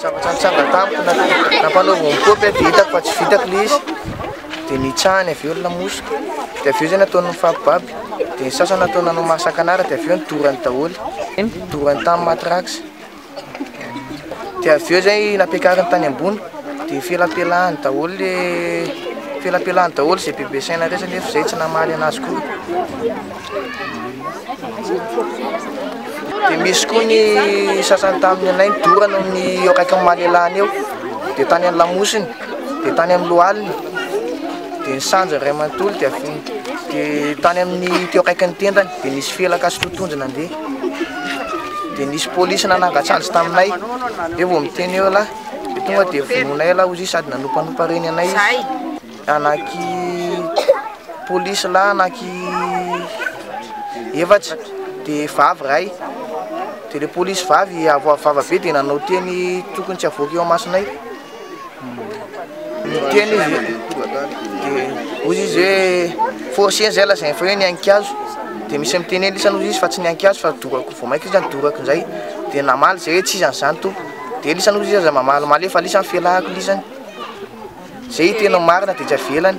Zavatra nitranga tamiko na nampanaoviny kopy dia hitako fa tsy vitako ilay izy dia nitsahany avy eo ny lamosiko dia avy eo izay nataony nifampibaby dia ny sasany nataony nanao maha sakanara dia avy eo nidorany daholo nidorany tamin'ny matrax dia avy eo izay nampiakariny tany ambony dia felapelahany daholo le felapelahany daholo izay bebe saina rehetra nefa izay tsy namaly anazy koa Dia misy koa ny sasany tamin'ny anay nidorana ny eo akaikin'ny Malelane eo, dia tany amin'ny lamosiny, dia tany amin'ny lohaliny, dia nisanjy ny iray manontolo, dia avy dia tany amin'ny teo akaikin'ny tendany, dia nisy felaka sy totohondry nandeha, dia nisy polisy nanangan-tsanjy taminay, dia vao miteny eo ialahy, dia tonga dia vonoinay ialahy hozy izy sady nanopanopany reny anay izy. Anaky polisy lahy anaky efatra de vavy ray de le polisy vavy avoavava be de nanao teny tokony tsy avoaka eo amasinay niteny izy de ozy izy hoe forcena zay lazainy fa hoe ny ankiazo de misy miteny hoe lisany ozy izy fa tsy ny ankiazo fa dorako vao maika zany dorako zay de namaly zay hoe tsy iza an'izany tompoko de lisany ozy izy aza mamalimaly hoe fa lisany felahiko lisany Zay tena marina de tsy avelany.